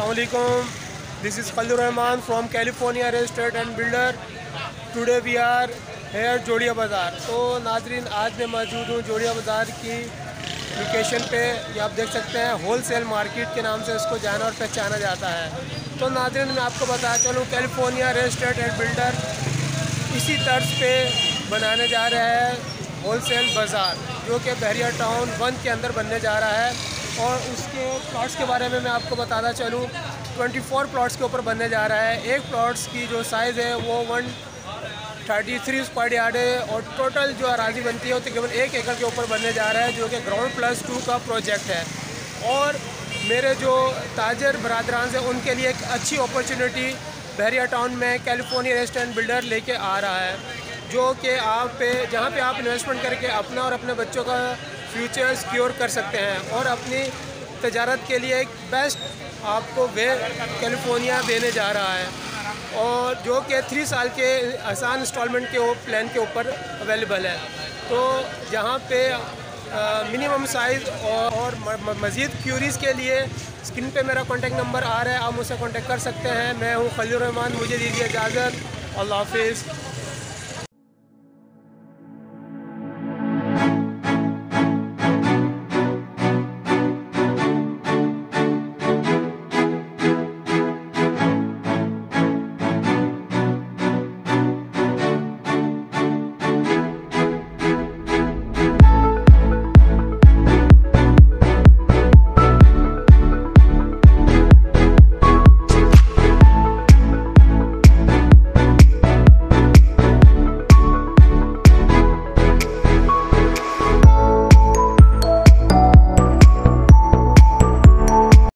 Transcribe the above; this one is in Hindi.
Assalamualaikum. This is Khalil Rahman from California Real Estate and Builder. Today we are here जोड़िया बाज़ार तो नाजरीन, आज मैं मौजूद हूँ जोड़िया बाज़ार की लोकेशन पे ये आप देख सकते हैं होल सेल मार्केट के नाम से इसको जाना और पहचाना जाता है तो नाजरीन, मैं आपको बता चलूँ California real estate and builder इसी तर्ज पे बनाने जा रहा है होल सेल बाज़ार, जो कि बहरिया टाउन वन के अंदर बनने जा रहा है और उसके प्लॉट्स के बारे में मैं आपको बताना चलूँ। 24 प्लॉट्स के ऊपर बनने जा रहा है। एक प्लॉट्स की जो साइज़ है, वो one thirty three square yard है और टोटल जो अराजी बनती है, वो तकरीबन एक एकड़ के ऊपर बनने जा रहा है, जो कि ग्राउंड प्लस टू का प्रोजेक्ट है। और मेरे जो ताजर बरदरान हैं, उनके लिए एक अच्छी अपॉर्चुनिटी बहरिया टाउन में कैलिफ़ोर्निया रेस्टोरेंट बिल्डर लेके आ रहा है। जो कि आप पे जहाँ पे आप इन्वेस्टमेंट करके अपना और अपने बच्चों का फ्यूचर सिक्योर कर सकते हैं और अपनी तजारत के लिए एक बेस्ट आपको वे कैलिफ़ोर्निया देने जा रहा है और जो कि थ्री साल के आसान इंस्टॉलमेंट के प्लान के ऊपर अवेलेबल है। तो जहाँ पे मिनिमम साइज़ और, और मज़ीद क्यूरीज़ के लिए स्क्रीन पे मेरा कॉन्टेक्ट नंबर आ रहा है आप मुझसे कॉन्टेक्ट कर सकते हैं। मैं हूँ खलील रहमान मुझे दीजिए इजाज़त। अल्लाह हाफिज़।